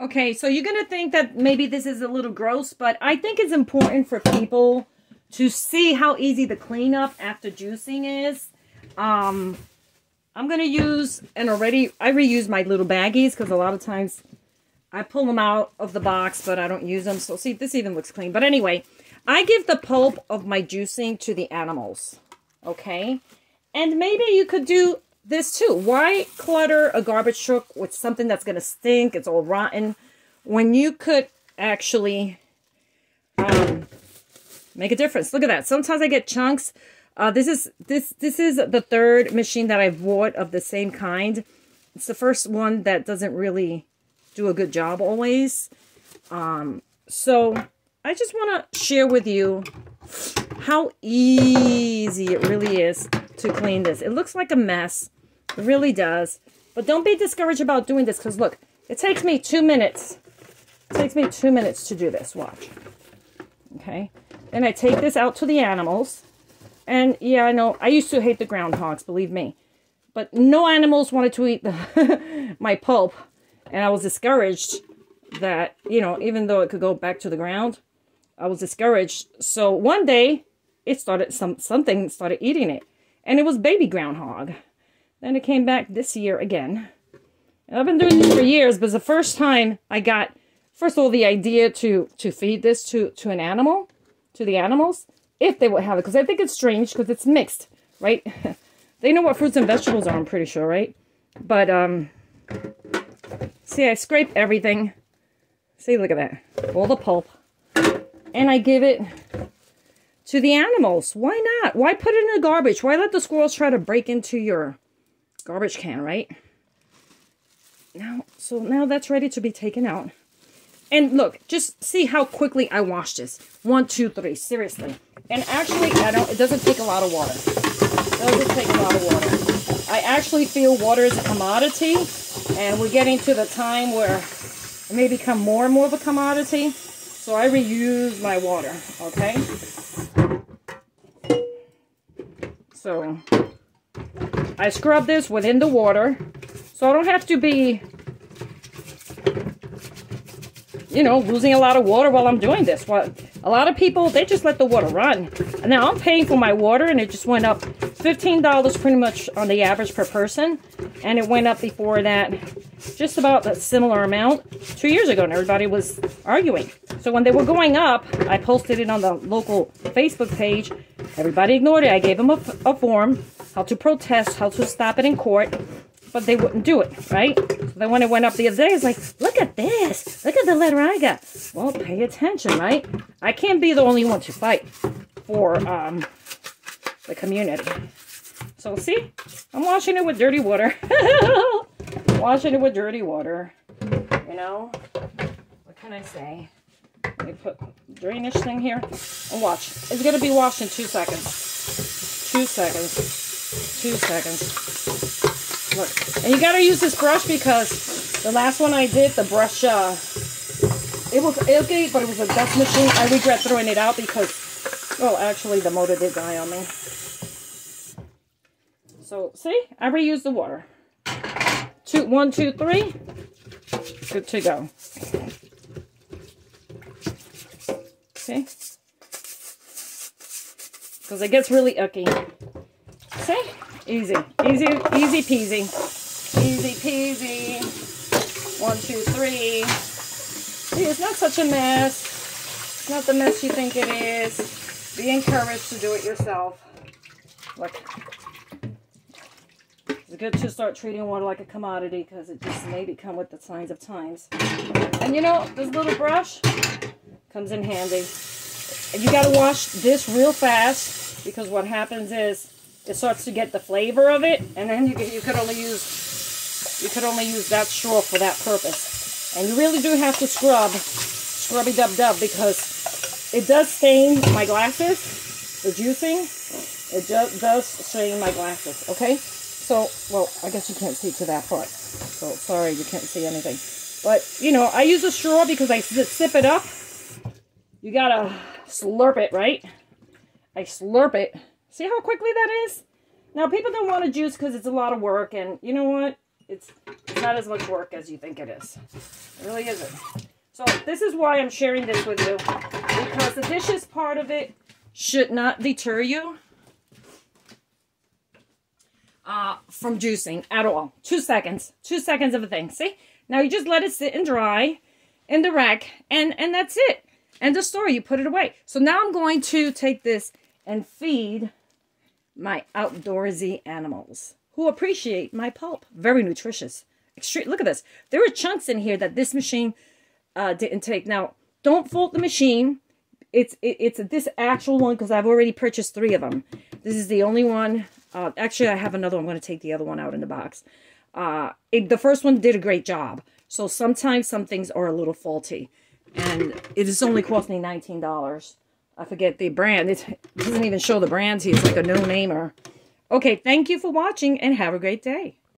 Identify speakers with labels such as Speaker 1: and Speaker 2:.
Speaker 1: Okay, so you're going to think that maybe this is a little gross, but I think it's important for people to see how easy the cleanup after juicing is. Um, I'm going to use and already, I reuse my little baggies because a lot of times I pull them out of the box, but I don't use them. So see, this even looks clean. But anyway, I give the pulp of my juicing to the animals. Okay? And maybe you could do this too. Why clutter a garbage truck with something that's going to stink? It's all rotten. When you could actually um, make a difference. Look at that. Sometimes I get chunks. Uh, this is this this is the third machine that I've bought of the same kind. It's the first one that doesn't really do a good job always. Um, so I just want to share with you how easy it really is to clean this. It looks like a mess. It really does. But don't be discouraged about doing this because look, it takes me two minutes. It takes me two minutes to do this. Watch. Okay. Then I take this out to the animals. And yeah, I know, I used to hate the groundhogs, believe me. But no animals wanted to eat the, my pulp. And I was discouraged that, you know, even though it could go back to the ground, I was discouraged. So one day, it started, some something started eating it. And it was baby groundhog. Then it came back this year again. And I've been doing this for years, but it's the first time I got, first of all, the idea to, to feed this to, to an animal, to the animals if they would have it. Because I think it's strange because it's mixed, right? they know what fruits and vegetables are, I'm pretty sure, right? But, um, see, I scrape everything. See, look at that. All the pulp. And I give it to the animals. Why not? Why put it in the garbage? Why let the squirrels try to break into your garbage can, right? Now, so now that's ready to be taken out. And look, just see how quickly I wash this. One, two, three, seriously. And actually, I don't, it doesn't take a lot of water. It doesn't take a lot of water. I actually feel water is a commodity, and we're getting to the time where it may become more and more of a commodity. So I reuse my water, okay? So I scrub this within the water. So I don't have to be you know, losing a lot of water while I'm doing this. Well, a lot of people, they just let the water run. And now I'm paying for my water and it just went up $15 pretty much on the average per person. And it went up before that just about a similar amount two years ago and everybody was arguing. So when they were going up, I posted it on the local Facebook page. Everybody ignored it. I gave them a, a form, how to protest, how to stop it in court but they wouldn't do it, right? So then when it went up the other day, it's like, look at this. Look at the letter I got. Well, pay attention, right? I can't be the only one to fight for um, the community. So see, I'm washing it with dirty water. washing it with dirty water. You know, what can I say? Let me put drainage thing here and watch. It's going to be washed in two seconds. Two seconds. Two seconds. Look. And you gotta use this brush because the last one I did, the brush, uh, it was okay, but it was a dust machine. I regret throwing it out because, well, actually the motor did die on me. So, see? I reuse the water. Two, one, two, three. Good to go. Okay. Because it gets really icky. See? Easy. Easy, easy peasy. Easy peasy. One, two, three. See, it's not such a mess. It's not the mess you think it is. Be encouraged to do it yourself. Look. Good to start treating water like a commodity because it just may become with the signs of times. And you know, this little brush comes in handy. And you got to wash this real fast because what happens is it starts to get the flavor of it, and then you, you could only use you could only use that straw for that purpose. And you really do have to scrub, scrubby dub dub, because it does stain my glasses, the juicing. It does stain my glasses, okay? So, well, I guess you can't see to that part. So, sorry, you can't see anything. But, you know, I use a straw because I sip it up. You gotta slurp it, right? I slurp it See how quickly that is? Now, people don't want to juice because it's a lot of work. And you know what? It's, it's not as much work as you think it is. It really isn't. So this is why I'm sharing this with you. Because the dishes part of it should not deter you uh, from juicing at all. Two seconds. Two seconds of a thing. See? Now you just let it sit and dry in the rack. And, and that's it. End of story. You put it away. So now I'm going to take this and feed my outdoorsy animals who appreciate my pulp. Very nutritious. Extreme. Look at this. There are chunks in here that this machine uh, didn't take. Now, don't fault the machine. It's it, it's this actual one because I've already purchased three of them. This is the only one. Uh, actually, I have another. One. I'm going to take the other one out in the box. Uh, it, the first one did a great job. So sometimes some things are a little faulty. And it is only cost me $19. I forget the brand. It doesn't even show the brand. It's like a no-namer. Okay, thank you for watching and have a great day.